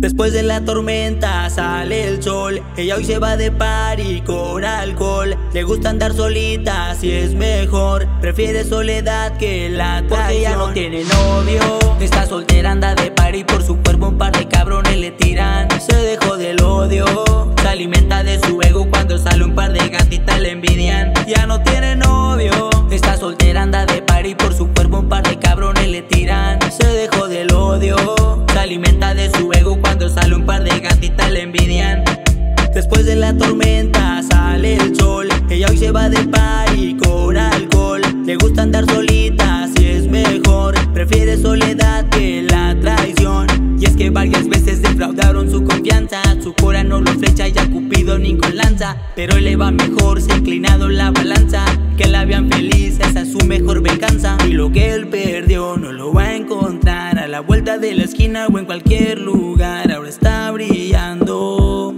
Después de la tormenta sale el sol. Ella hoy se va de party con alcohol. Le gusta andar solita si es mejor. Prefiere soledad que la traición. Porque ella no tiene novio. Está soltera, anda de party por su cuerpo. Un par de cabrones le tiran. Se dejó del odio. Se alimenta de su ego cuando sale un par de gatitas le envidian. Ya no tiene novio. Está soltera, anda de party por su cuerpo. Un par de cabrones le tiran. Gatitas le envidian. Después de la tormenta sale el sol. Ella hoy se va de party con alcohol. Le gusta andar solita si es mejor. Prefiere soledad que la traición. Y es que varias veces defraudaron su confianza. Su cora no lo flecha ya Cupido ni con lanza. Pero le va mejor, se ha inclinado la balanza. Que la vean feliz, esa es su mejor venganza. Y lo que él perdió no lo va a encontrar. De la esquina o en cualquier lugar. Ahora está brillando.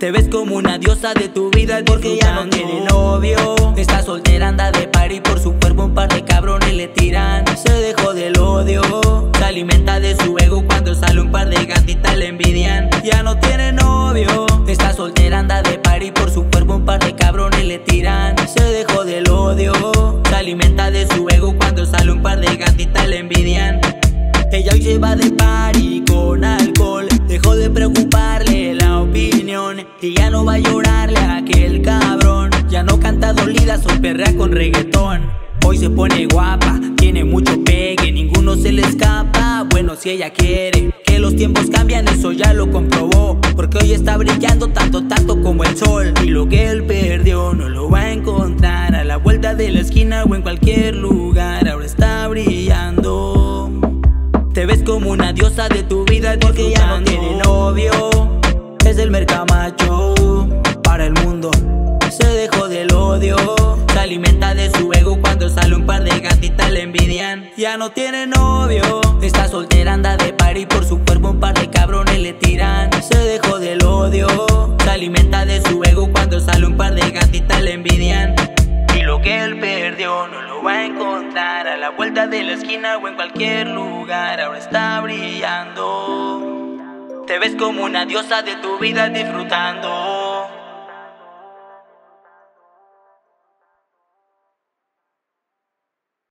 Te ves como una diosa de tu vida porque ya no tiene novio. Está soltera, anda de party por su cuerpo. Un par de cabrones le tiran. Se dejó del odio. Se alimenta de su ego Hoy se pone guapa, tiene mucho pegue, ninguno se le escapa. Bueno, si ella quiere que los tiempos cambian, eso ya lo comprobó. Porque hoy está brillando tanto, tanto como el sol. Y lo que él perdió no lo va a encontrar a la vuelta de la esquina o en cualquier lugar. Ahora está brillando. Te ves como una diosa de tu vida porque ya no tiene novio. Es el mercamacho Ya no tiene novio. Está soltera, anda de party por su cuerpo. Un par de cabrones le tiran. Se dejó del odio. Se alimenta de su ego cuando sale un par de gatitas le envidian. Y lo que él perdió no lo va a encontrar a la vuelta de la esquina o en cualquier lugar. Ahora está brillando. Te ves como una diosa de tu vida disfrutando.